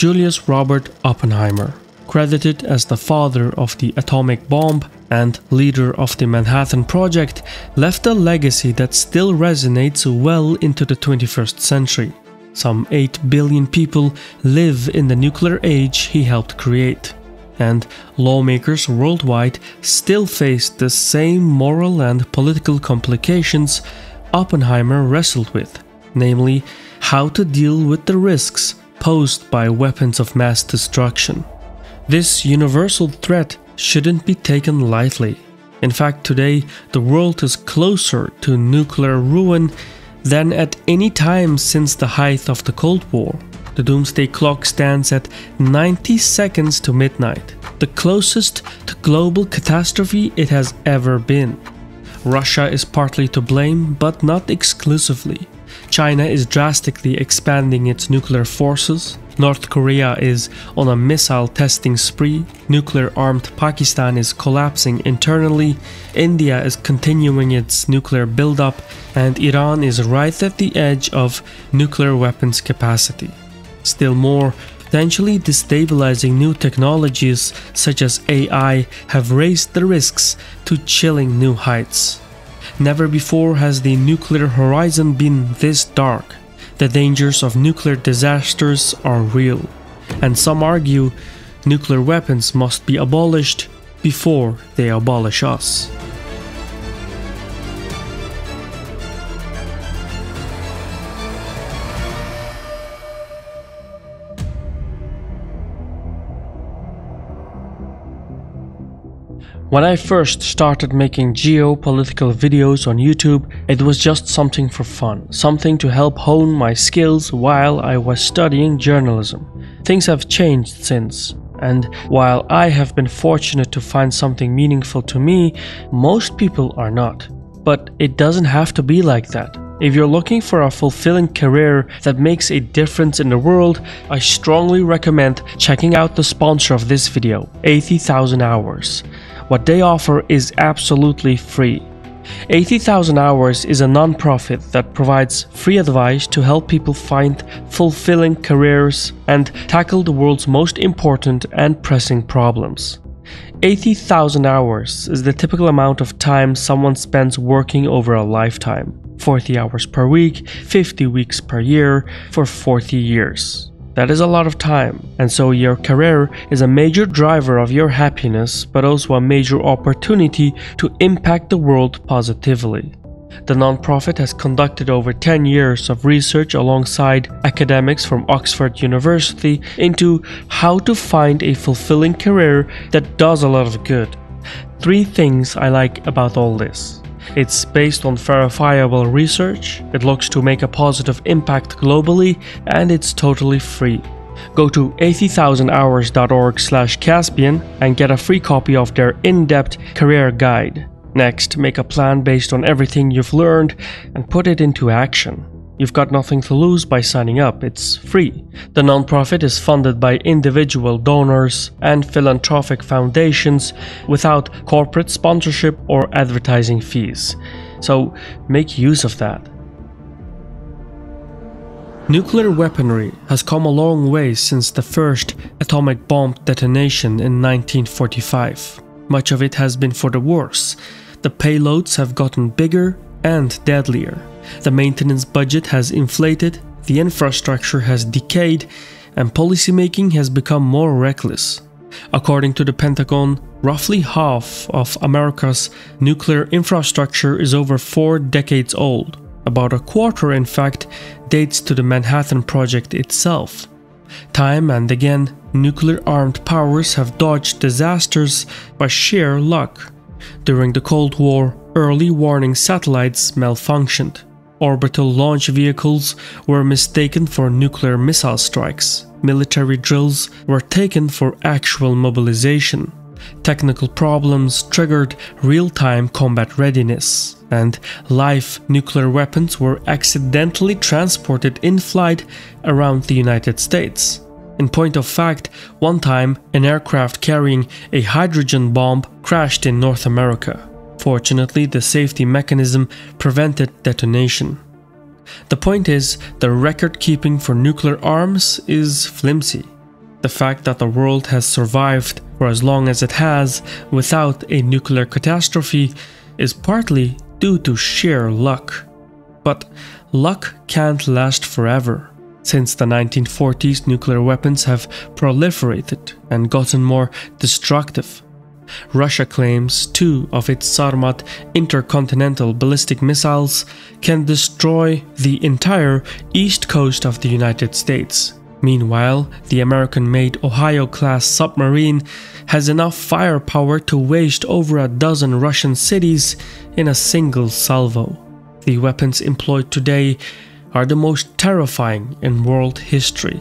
Julius Robert Oppenheimer, credited as the father of the atomic bomb and leader of the Manhattan Project, left a legacy that still resonates well into the 21st century. Some 8 billion people live in the nuclear age he helped create, and lawmakers worldwide still face the same moral and political complications Oppenheimer wrestled with, namely, how to deal with the risks posed by weapons of mass destruction. This universal threat shouldn't be taken lightly. In fact, today the world is closer to nuclear ruin than at any time since the height of the Cold War. The doomsday clock stands at 90 seconds to midnight, the closest to global catastrophe it has ever been. Russia is partly to blame, but not exclusively. China is drastically expanding its nuclear forces, North Korea is on a missile testing spree, nuclear armed Pakistan is collapsing internally, India is continuing its nuclear buildup, and Iran is right at the edge of nuclear weapons capacity. Still more, potentially destabilizing new technologies such as AI have raised the risks to chilling new heights. Never before has the nuclear horizon been this dark. The dangers of nuclear disasters are real, and some argue nuclear weapons must be abolished before they abolish us. When I first started making geopolitical videos on YouTube, it was just something for fun, something to help hone my skills while I was studying journalism. Things have changed since, and while I have been fortunate to find something meaningful to me, most people are not. But it doesn't have to be like that. If you're looking for a fulfilling career that makes a difference in the world, I strongly recommend checking out the sponsor of this video, 80,000 Hours. What they offer is absolutely free. 80,000 Hours is a non-profit that provides free advice to help people find fulfilling careers and tackle the world's most important and pressing problems. 80,000 hours is the typical amount of time someone spends working over a lifetime 40 hours per week, 50 weeks per year, for 40 years. That is a lot of time, and so your career is a major driver of your happiness, but also a major opportunity to impact the world positively. The nonprofit has conducted over 10 years of research alongside academics from Oxford University into how to find a fulfilling career that does a lot of good. Three things I like about all this. It's based on verifiable research, it looks to make a positive impact globally, and it's totally free. Go to 80000hours.org slash Caspian and get a free copy of their in-depth career guide. Next, make a plan based on everything you've learned and put it into action. You've got nothing to lose by signing up, it's free. The nonprofit is funded by individual donors and philanthropic foundations without corporate sponsorship or advertising fees. So make use of that. Nuclear weaponry has come a long way since the first atomic bomb detonation in 1945. Much of it has been for the worse. The payloads have gotten bigger and deadlier. The maintenance budget has inflated, the infrastructure has decayed, and policymaking has become more reckless. According to the Pentagon, roughly half of America's nuclear infrastructure is over four decades old. About a quarter, in fact, dates to the Manhattan Project itself. Time and again, nuclear armed powers have dodged disasters by sheer luck. During the Cold War, early warning satellites malfunctioned. Orbital launch vehicles were mistaken for nuclear missile strikes. Military drills were taken for actual mobilization. Technical problems triggered real-time combat readiness, and live nuclear weapons were accidentally transported in flight around the United States. In point of fact, one time an aircraft carrying a hydrogen bomb crashed in North America. Fortunately, the safety mechanism prevented detonation. The point is, the record keeping for nuclear arms is flimsy. The fact that the world has survived for as long as it has without a nuclear catastrophe is partly due to sheer luck. But luck can't last forever. Since the 1940s, nuclear weapons have proliferated and gotten more destructive. Russia claims two of its Sarmat intercontinental ballistic missiles can destroy the entire east coast of the United States. Meanwhile, the American made Ohio class submarine has enough firepower to waste over a dozen Russian cities in a single salvo. The weapons employed today are the most terrifying in world history.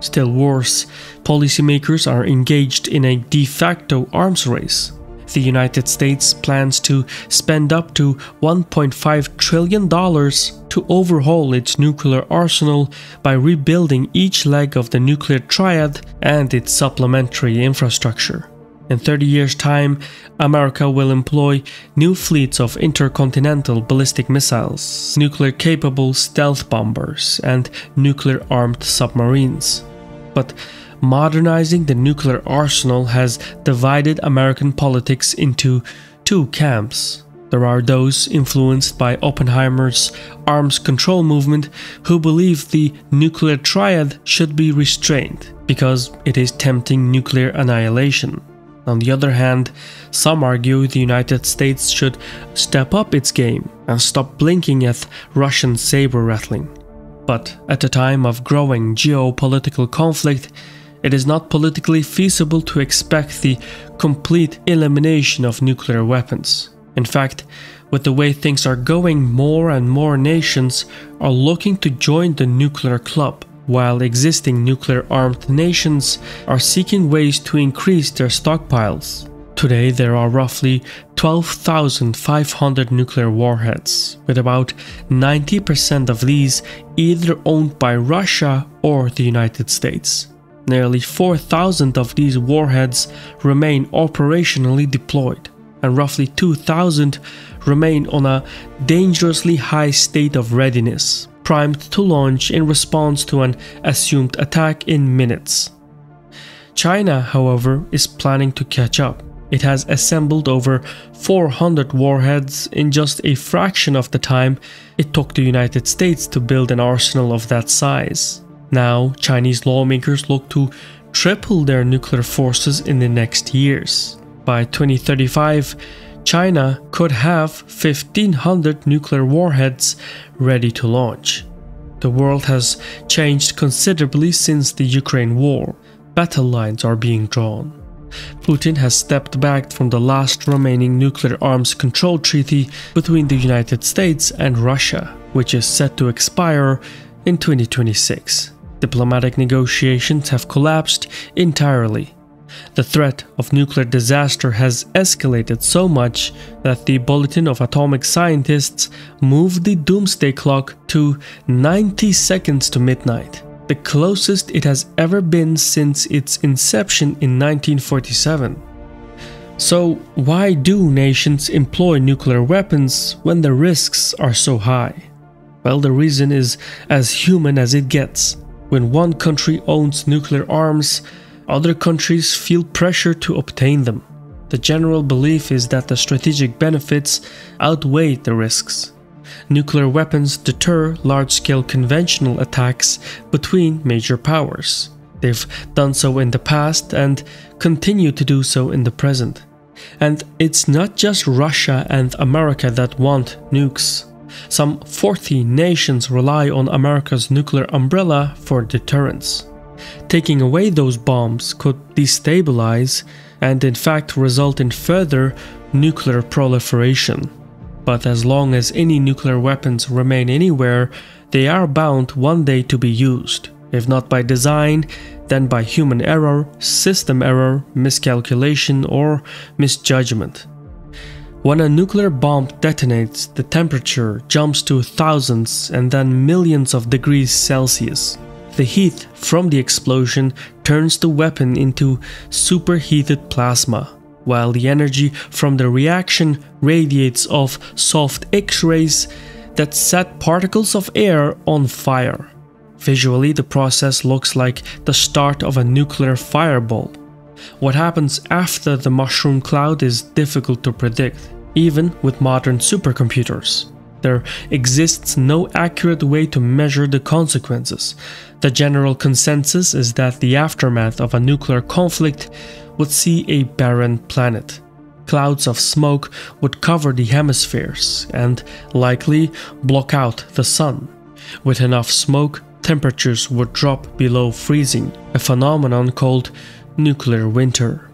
Still worse, policymakers are engaged in a de facto arms race. The United States plans to spend up to $1.5 trillion to overhaul its nuclear arsenal by rebuilding each leg of the nuclear triad and its supplementary infrastructure. In 30 years' time, America will employ new fleets of intercontinental ballistic missiles, nuclear capable stealth bombers, and nuclear armed submarines. But modernizing the nuclear arsenal has divided American politics into two camps. There are those influenced by Oppenheimer's arms control movement who believe the nuclear triad should be restrained because it is tempting nuclear annihilation. On the other hand, some argue the United States should step up its game and stop blinking at Russian saber rattling. But at a time of growing geopolitical conflict, it is not politically feasible to expect the complete elimination of nuclear weapons. In fact, with the way things are going, more and more nations are looking to join the nuclear club while existing nuclear armed nations are seeking ways to increase their stockpiles. Today, there are roughly 12,500 nuclear warheads, with about 90% of these either owned by Russia or the United States. Nearly 4,000 of these warheads remain operationally deployed, and roughly 2,000 remain on a dangerously high state of readiness, primed to launch in response to an assumed attack in minutes. China, however, is planning to catch up. It has assembled over 400 warheads in just a fraction of the time it took the United States to build an arsenal of that size. Now, Chinese lawmakers look to triple their nuclear forces in the next years. By 2035, China could have 1500 nuclear warheads ready to launch. The world has changed considerably since the Ukraine war. Battle lines are being drawn. Putin has stepped back from the last remaining nuclear arms control treaty between the United States and Russia, which is set to expire in 2026. Diplomatic negotiations have collapsed entirely. The threat of nuclear disaster has escalated so much that the Bulletin of Atomic Scientists moved the doomsday clock to 90 seconds to midnight, the closest it has ever been since its inception in 1947. So, why do nations employ nuclear weapons when the risks are so high? Well, the reason is as human as it gets. When one country owns nuclear arms, other countries feel pressure to obtain them. The general belief is that the strategic benefits outweigh the risks. Nuclear weapons deter large scale conventional attacks between major powers. They've done so in the past and continue to do so in the present. And it's not just Russia and America that want nukes. Some 40 nations rely on America's nuclear umbrella for deterrence. Taking away those bombs could destabilize and in fact result in further nuclear proliferation. But as long as any nuclear weapons remain anywhere, they are bound one day to be used, if not by design, then by human error, system error, miscalculation, or misjudgment. When a nuclear bomb detonates, the temperature jumps to thousands and then millions of degrees Celsius. The heat from the explosion turns the weapon into superheated plasma, while the energy from the reaction radiates off soft X rays that set particles of air on fire. Visually, the process looks like the start of a nuclear fireball. What happens after the mushroom cloud is difficult to predict, even with modern supercomputers. There exists no accurate way to measure the consequences. The general consensus is that the aftermath of a nuclear conflict would see a barren planet. Clouds of smoke would cover the hemispheres and likely block out the sun. With enough smoke, temperatures would drop below freezing, a phenomenon called nuclear winter.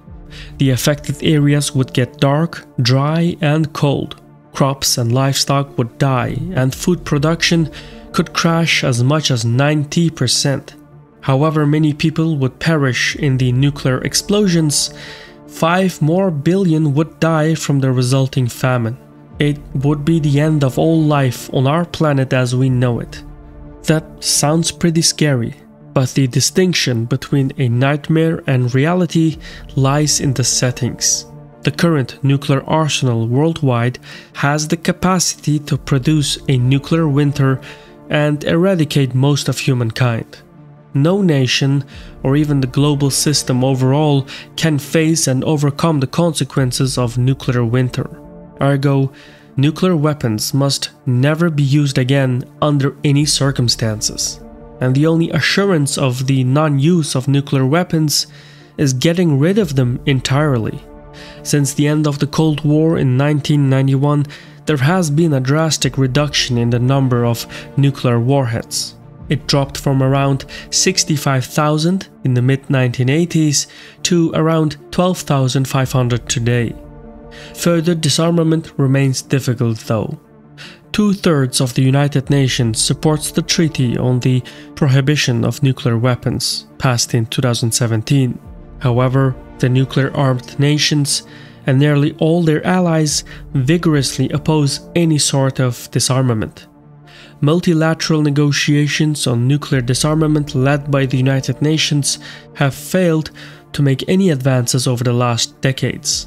The affected areas would get dark, dry, and cold. Crops and livestock would die, and food production could crash as much as 90%. However many people would perish in the nuclear explosions, 5 more billion would die from the resulting famine. It would be the end of all life on our planet as we know it. That sounds pretty scary, but the distinction between a nightmare and reality lies in the settings. The current nuclear arsenal worldwide has the capacity to produce a nuclear winter and eradicate most of humankind. No nation, or even the global system overall, can face and overcome the consequences of nuclear winter. Ergo, nuclear weapons must never be used again under any circumstances. And the only assurance of the non use of nuclear weapons is getting rid of them entirely. Since the end of the Cold War in 1991, there has been a drastic reduction in the number of nuclear warheads. It dropped from around 65,000 in the mid 1980s to around 12,500 today. Further disarmament remains difficult though. Two thirds of the United Nations supports the Treaty on the Prohibition of Nuclear Weapons, passed in 2017. However, the nuclear armed nations and nearly all their allies vigorously oppose any sort of disarmament. Multilateral negotiations on nuclear disarmament led by the United Nations have failed to make any advances over the last decades.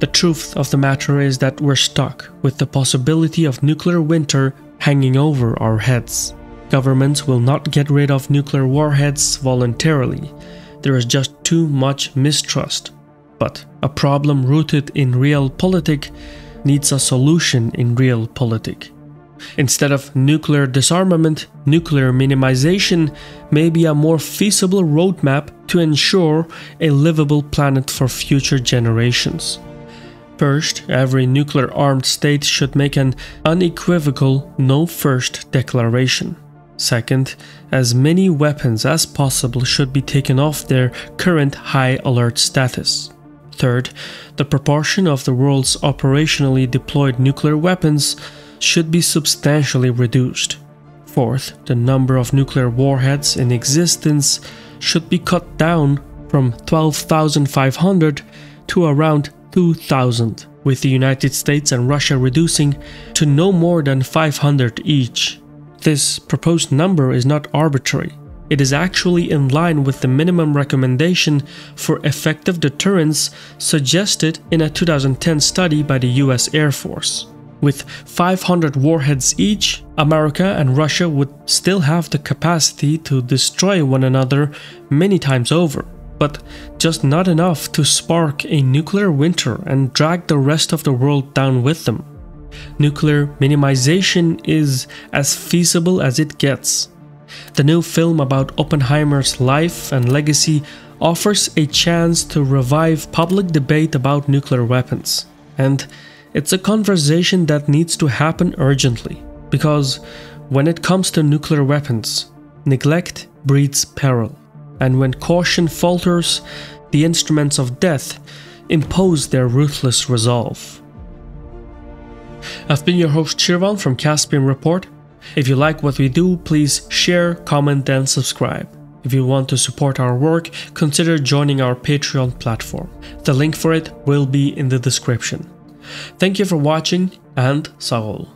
The truth of the matter is that we're stuck with the possibility of nuclear winter hanging over our heads. Governments will not get rid of nuclear warheads voluntarily. There is just too much mistrust. But a problem rooted in realpolitik needs a solution in realpolitik. Instead of nuclear disarmament, nuclear minimization may be a more feasible roadmap to ensure a livable planet for future generations. First, every nuclear armed state should make an unequivocal no first declaration. Second, as many weapons as possible should be taken off their current high alert status. Third, the proportion of the world's operationally deployed nuclear weapons should be substantially reduced. Fourth, the number of nuclear warheads in existence should be cut down from 12,500 to around 2,000, with the United States and Russia reducing to no more than 500 each. This proposed number is not arbitrary. It is actually in line with the minimum recommendation for effective deterrence suggested in a 2010 study by the US Air Force. With 500 warheads each, America and Russia would still have the capacity to destroy one another many times over, but just not enough to spark a nuclear winter and drag the rest of the world down with them. Nuclear minimization is as feasible as it gets. The new film about Oppenheimer's life and legacy offers a chance to revive public debate about nuclear weapons. And it's a conversation that needs to happen urgently, because when it comes to nuclear weapons, neglect breeds peril, and when caution falters, the instruments of death impose their ruthless resolve. I've been your host Shirvan from Caspian Report. If you like what we do, please share, comment, and subscribe. If you want to support our work, consider joining our Patreon platform. The link for it will be in the description. Thank you for watching and Saul.